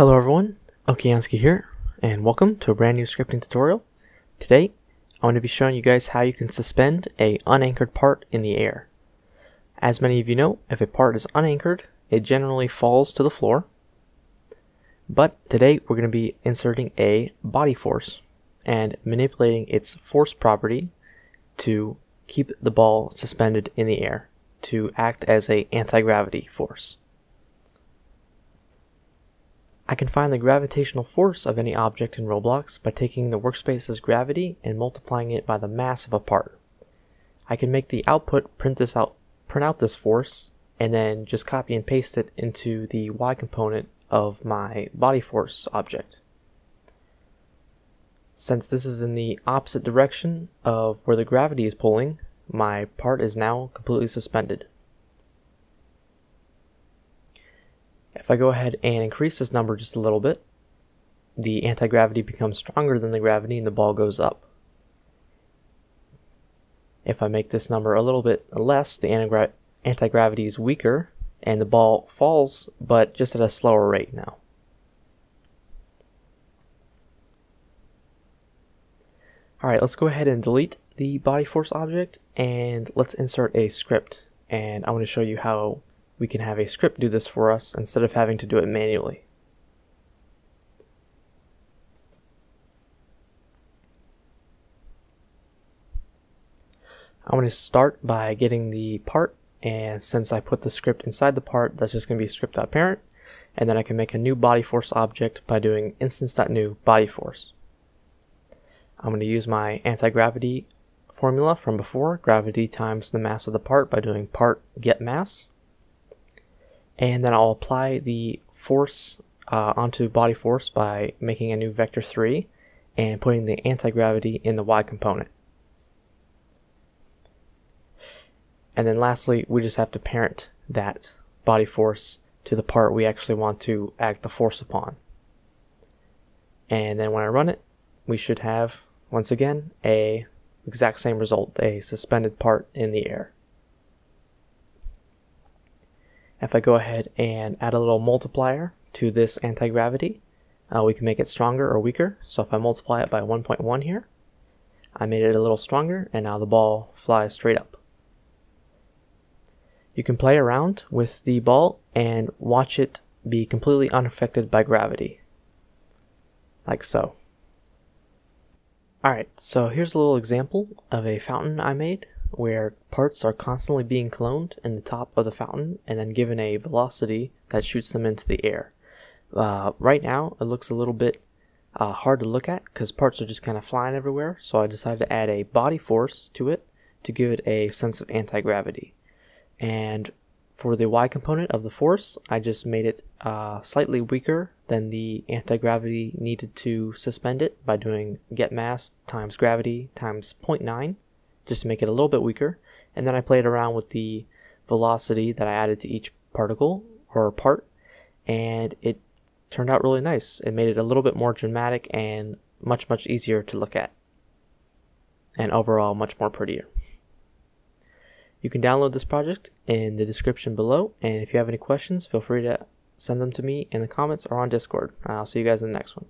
Hello everyone, Okeanskiy here, and welcome to a brand new scripting tutorial. Today, I'm going to be showing you guys how you can suspend a unanchored part in the air. As many of you know, if a part is unanchored, it generally falls to the floor. But today, we're going to be inserting a body force and manipulating its force property to keep the ball suspended in the air to act as a anti-gravity force. I can find the gravitational force of any object in Roblox by taking the workspace's gravity and multiplying it by the mass of a part. I can make the output print this out print out this force and then just copy and paste it into the y component of my body force object. Since this is in the opposite direction of where the gravity is pulling, my part is now completely suspended. If I go ahead and increase this number just a little bit, the anti-gravity becomes stronger than the gravity and the ball goes up. If I make this number a little bit less, the anti-gravity is weaker and the ball falls, but just at a slower rate now. Alright, let's go ahead and delete the body force object and let's insert a script. And I want to show you how we can have a script do this for us instead of having to do it manually. I'm going to start by getting the part and since I put the script inside the part that's just going to be script.parent and then I can make a new body force object by doing instance.new body force. I'm going to use my anti-gravity formula from before, gravity times the mass of the part by doing part get mass and then I'll apply the force uh, onto body force by making a new vector 3 and putting the anti-gravity in the y component. And then lastly, we just have to parent that body force to the part we actually want to act the force upon. And then when I run it, we should have, once again, a exact same result, a suspended part in the air. If I go ahead and add a little multiplier to this anti-gravity, uh, we can make it stronger or weaker. So if I multiply it by 1.1 here, I made it a little stronger and now the ball flies straight up. You can play around with the ball and watch it be completely unaffected by gravity. Like so. Alright, so here's a little example of a fountain I made where parts are constantly being cloned in the top of the fountain and then given a velocity that shoots them into the air. Uh, right now, it looks a little bit uh, hard to look at because parts are just kind of flying everywhere, so I decided to add a body force to it to give it a sense of anti-gravity. And for the y component of the force, I just made it uh, slightly weaker than the anti-gravity needed to suspend it by doing get mass times gravity times 0.9 just to make it a little bit weaker. And then I played around with the velocity that I added to each particle or part, and it turned out really nice. It made it a little bit more dramatic and much, much easier to look at. And overall, much more prettier. You can download this project in the description below, and if you have any questions, feel free to send them to me in the comments or on Discord. I'll see you guys in the next one.